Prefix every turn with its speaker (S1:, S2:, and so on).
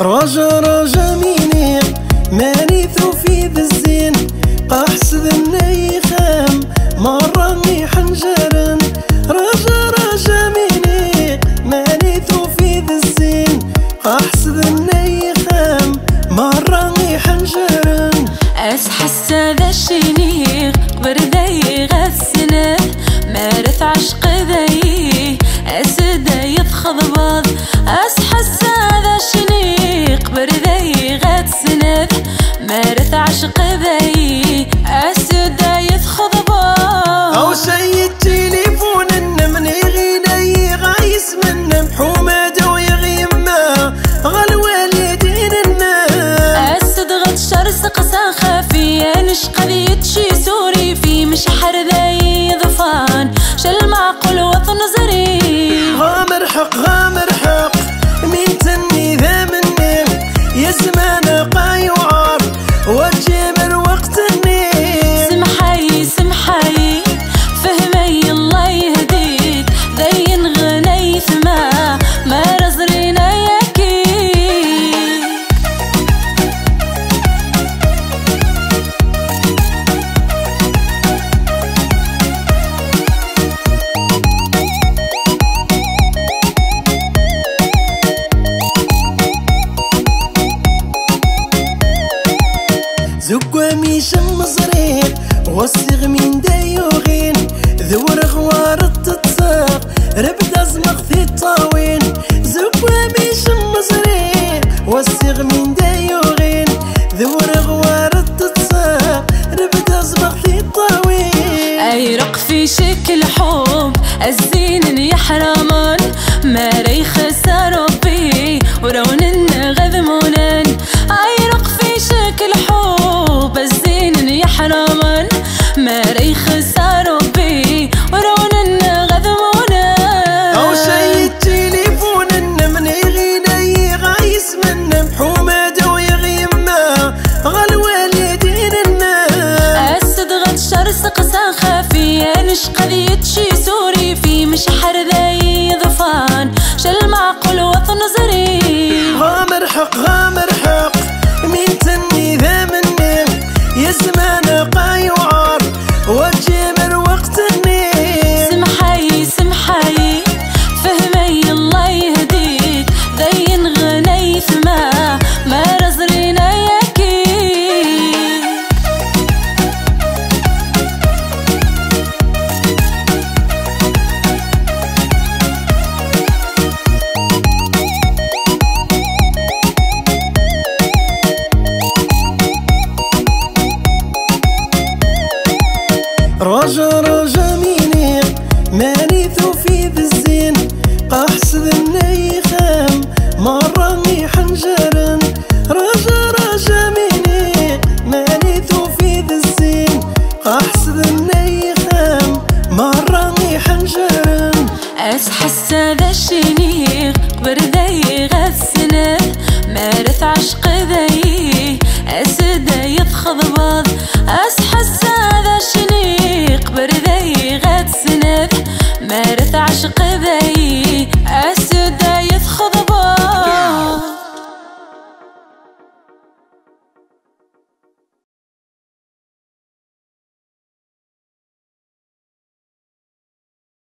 S1: رجا رجا ميني ماني
S2: عشق ذي أسد يفخذ بعض
S1: أو شي التليفون النمني غيني غايس من محومة ويغيما غالوالدين الناس
S2: أسد غد شرس قسا خفيا نشقى يتشي سوري. في مشحر ذي شل معقول وطن زري.
S1: غامر حق غامر حق مين تني ذا مني يا زمان قاي وعار. وجه من وقت زقوا ميشم مزريق وصيغ من دايوغين ذور غوار التتصاق ربد ازمق في الطاوين. زقوا ميشم مزريق وصيغ من دايوغين
S2: زري غامر حق غامر.
S1: ماني ثوفي بالزين قحسب النيخام مراني حنجرا رجا رجا ميني ماني
S2: ثوفي بالزين قحسب النيخام مراني حنجرا اسحس ذا الشنيخ قبر ذي غفسنه مارث
S1: عشق ذي met